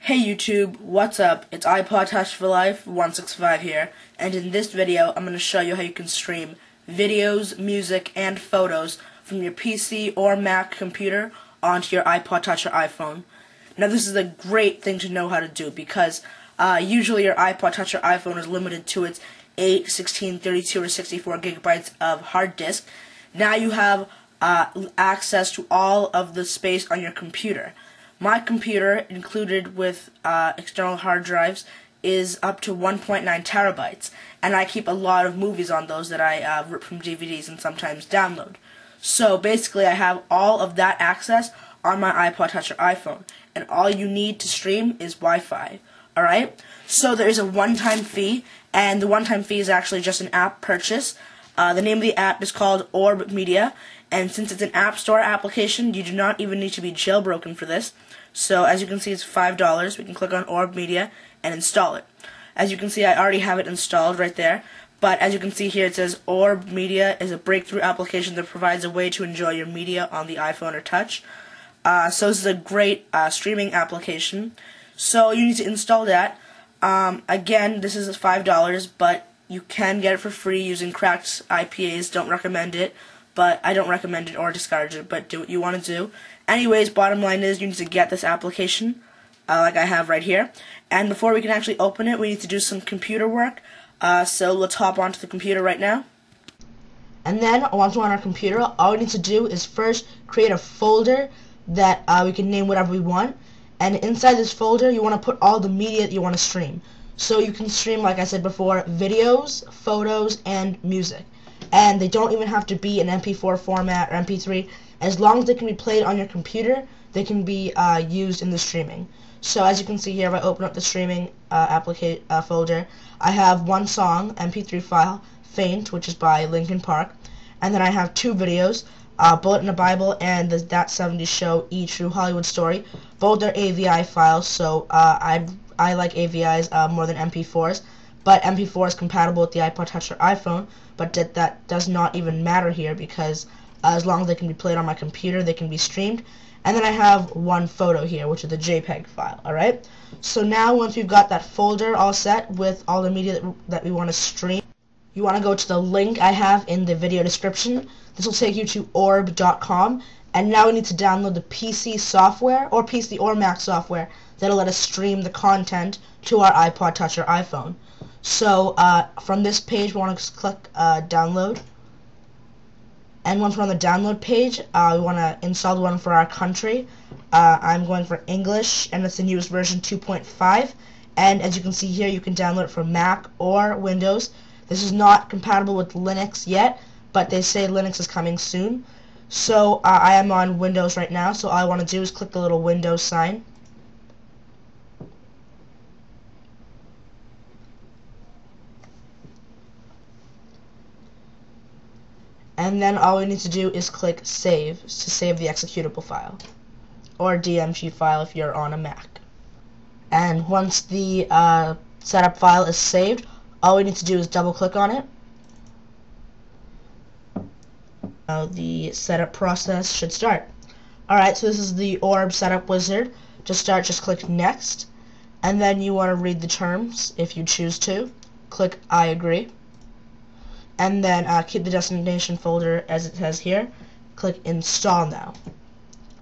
Hey YouTube, what's up? It's iPod Touch for Life 165 here, and in this video I'm going to show you how you can stream videos, music, and photos from your PC or Mac computer onto your iPod Touch or iPhone. Now this is a great thing to know how to do because uh, usually your iPod Touch or iPhone is limited to its 8, 16, 32, or 64 gigabytes of hard disk. Now you have uh, access to all of the space on your computer. My computer, included with uh, external hard drives, is up to 1.9 terabytes, and I keep a lot of movies on those that I uh, rip from DVDs and sometimes download. So basically, I have all of that access on my iPod Touch or iPhone, and all you need to stream is Wi-Fi. All right. So there is a one-time fee, and the one-time fee is actually just an app purchase. Uh, the name of the app is called Orb Media, and since it's an App Store application, you do not even need to be jailbroken for this. So as you can see, it's $5. We can click on Orb Media and install it. As you can see, I already have it installed right there. But as you can see here, it says Orb Media is a breakthrough application that provides a way to enjoy your media on the iPhone or Touch. Uh, so this is a great uh, streaming application. So you need to install that. Um, again, this is $5, but you can get it for free using cracked IPAs. Don't recommend it but I don't recommend it or discourage it, but do what you want to do. Anyways, bottom line is you need to get this application, uh, like I have right here. And before we can actually open it, we need to do some computer work. Uh, so let's hop onto the computer right now. And then, once we're on our computer, all we need to do is first create a folder that uh, we can name whatever we want. And inside this folder, you want to put all the media that you want to stream. So you can stream, like I said before, videos, photos, and music and they don't even have to be in MP4 format or MP3. As long as they can be played on your computer, they can be uh, used in the streaming. So as you can see here, if I open up the streaming uh, uh, folder, I have one song, MP3 file, Faint, which is by Linkin Park, and then I have two videos, uh, Bullet in the Bible and the That 70s Show E True Hollywood Story. Both are AVI files, so uh, I I like AVIs uh, more than MP4s but MP4 is compatible with the iPod Touch or iPhone, but that, that does not even matter here because uh, as long as they can be played on my computer, they can be streamed. And then I have one photo here, which is the JPEG file, alright? So now once we've got that folder all set with all the media that, that we want to stream, you want to go to the link I have in the video description. This will take you to orb.com, and now we need to download the PC software, or PC or Mac software, that'll let us stream the content to our iPod Touch or iPhone. So uh, from this page, we want to click uh, download. And once we're on the download page, uh, we want to install the one for our country. Uh, I'm going for English, and it's the newest version 2.5. And as you can see here, you can download it for Mac or Windows. This is not compatible with Linux yet, but they say Linux is coming soon. So uh, I am on Windows right now, so all I want to do is click the little Windows sign. And then all we need to do is click save to save the executable file. Or DMG file if you're on a Mac. And once the uh, setup file is saved all we need to do is double click on it. Now the setup process should start. Alright so this is the orb setup wizard. To start just click next. And then you want to read the terms if you choose to. Click I agree and then uh, keep the destination folder as it says here. Click install now.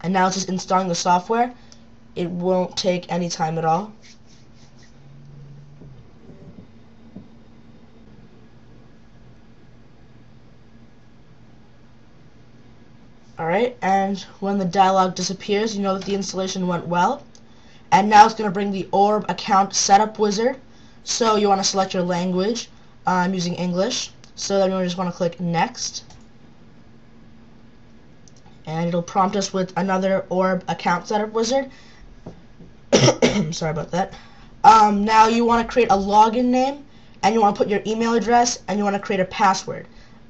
And now it's just installing the software. It won't take any time at all. Alright, and when the dialog disappears, you know that the installation went well. And now it's going to bring the Orb account setup wizard. So you want to select your language. I'm using English. So then we just want to click next. And it'll prompt us with another orb account setup wizard. Sorry about that. Um, now you want to create a login name and you want to put your email address and you want to create a password.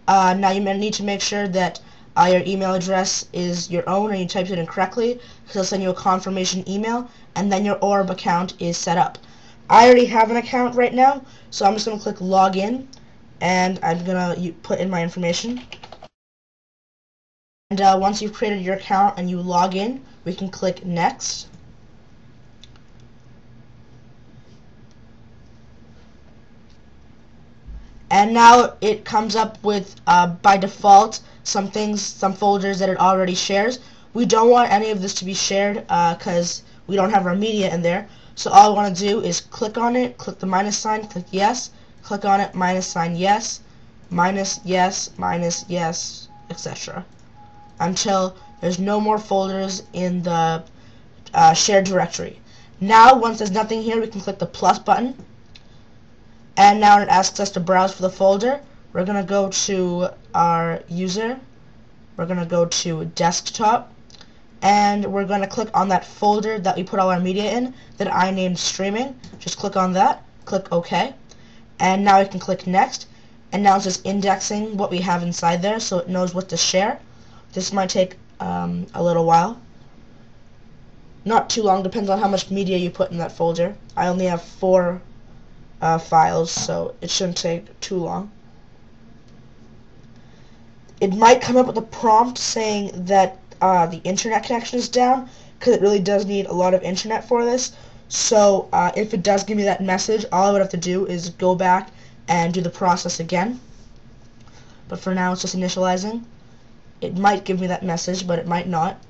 Uh, now you may need to make sure that uh, your email address is your own and you typed it in correctly because it'll send you a confirmation email and then your orb account is set up. I already have an account right now so I'm just going to click login and I'm gonna put in my information. And uh, once you've created your account and you log in, we can click next. And now it comes up with, uh, by default, some things, some folders that it already shares. We don't want any of this to be shared because uh, we don't have our media in there. So all I want to do is click on it, click the minus sign, click yes, click on it minus sign yes minus yes minus yes etc until there's no more folders in the uh, shared directory. Now once there's nothing here we can click the plus button. And now it asks us to browse for the folder. We're gonna go to our user. We're gonna go to desktop. And we're gonna click on that folder that we put all our media in that I named streaming. Just click on that. Click OK and now we can click next and now it's just indexing what we have inside there so it knows what to share this might take um, a little while not too long depends on how much media you put in that folder I only have four uh, files, so it shouldn't take too long. It might come up with a prompt saying that uh, the internet connection is down, because it really does need a lot of internet for this. So uh, if it does give me that message, all I would have to do is go back and do the process again. But for now, it's just initializing. It might give me that message, but it might not.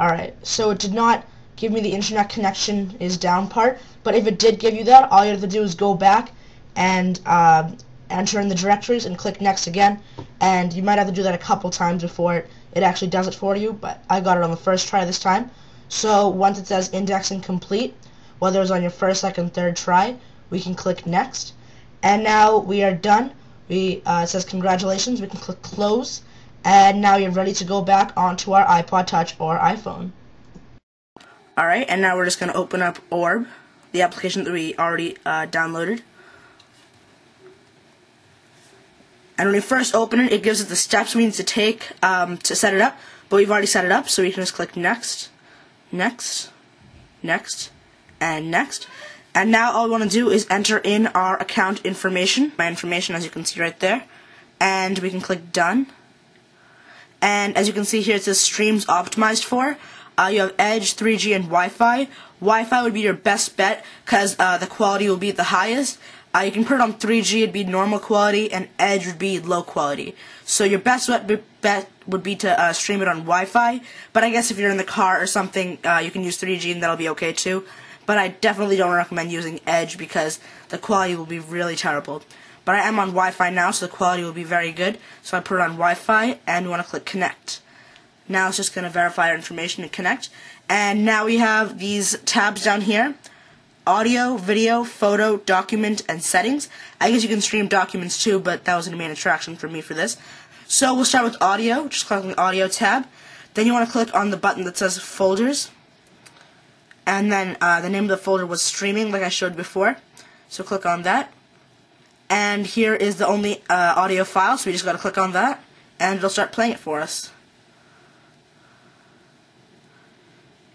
Alright, so it did not give me the internet connection is down part. But if it did give you that, all you have to do is go back and uh, enter in the directories and click next again. And you might have to do that a couple times before it, it actually does it for you. But I got it on the first try this time. So once it says indexing complete, whether it's on your first, second, third try, we can click next. And now we are done. We uh, it says congratulations. We can click close. And now you're ready to go back onto our iPod Touch or iPhone. Alright, and now we're just going to open up Orb, the application that we already uh, downloaded. And when we first open it, it gives us the steps we need to take um, to set it up. But we've already set it up, so we can just click Next, Next, Next, and Next. And now all we want to do is enter in our account information, my information as you can see right there. And we can click Done. And as you can see here, it says Streams Optimized For. Uh, you have Edge, 3G, and Wi-Fi. Wi-Fi would be your best bet because uh, the quality will be the highest. Uh, you can put it on 3G, it'd be normal quality, and Edge would be low quality. So your best bet would be to uh, stream it on Wi-Fi. But I guess if you're in the car or something, uh, you can use 3G, and that'll be okay too. But I definitely don't recommend using Edge because the quality will be really terrible. But I am on Wi-Fi now, so the quality will be very good. So I put it on Wi-Fi, and we want to click Connect. Now it's just going to verify our information and connect. And now we have these tabs down here. Audio, video, photo, document, and settings. I guess you can stream documents too, but that was the main attraction for me for this. So we'll start with audio. Just click on the audio tab. Then you want to click on the button that says folders. And then uh, the name of the folder was streaming, like I showed before. So click on that. And here is the only uh, audio file, so we just got to click on that. And it'll start playing it for us.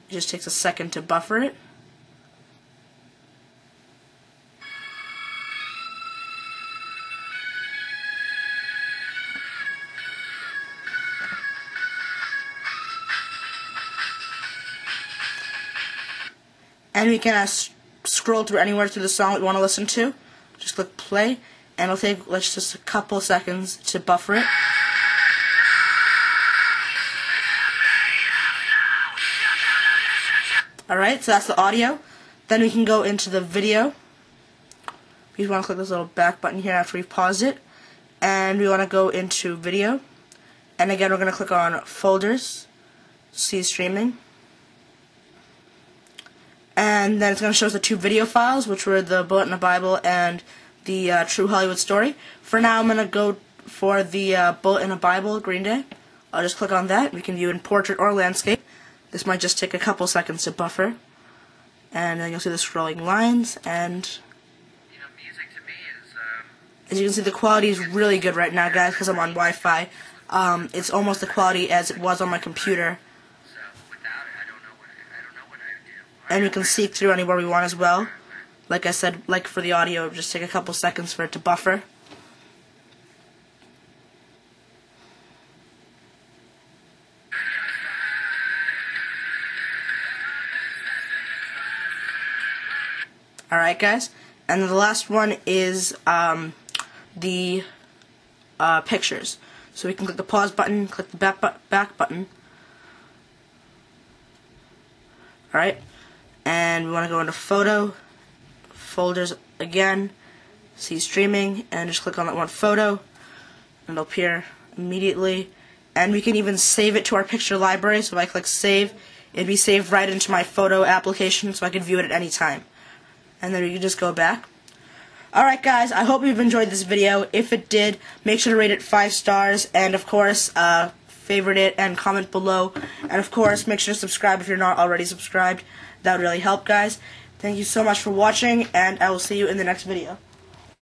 It just takes a second to buffer it. And we can uh, scroll through anywhere through the song we want to listen to. Just click play, and it'll take let's just a couple seconds to buffer it. Alright, so that's the audio. Then we can go into the video. We want to click this little back button here after we've paused it. And we want to go into video. And again, we're going to click on folders, see streaming. And then it's going to show us the two video files, which were the Bullet in the Bible and the uh, True Hollywood Story. For now, I'm going to go for the uh, Bullet in a Bible, Green Day. I'll just click on that. We can view in portrait or landscape. This might just take a couple seconds to buffer. And then you'll see the scrolling lines, and as you can see, the quality is really good right now, guys, because I'm on Wi-Fi. Um, it's almost the quality as it was on my computer. And we can see through anywhere we want as well. Like I said, like for the audio, just take a couple seconds for it to buffer. Alright guys, And the last one is um, the uh, pictures. So we can click the pause button, click the back, bu back button. Alright, and we want to go into photo, folders again, see streaming, and just click on that one photo, and it'll appear immediately. And we can even save it to our picture library, so if I click save, it'd be saved right into my photo application, so I can view it at any time. And then we can just go back. Alright guys, I hope you've enjoyed this video. If it did, make sure to rate it 5 stars, and of course, uh, favorite it, and comment below. And of course, make sure to subscribe if you're not already subscribed. That would really help, guys. Thank you so much for watching, and I will see you in the next video.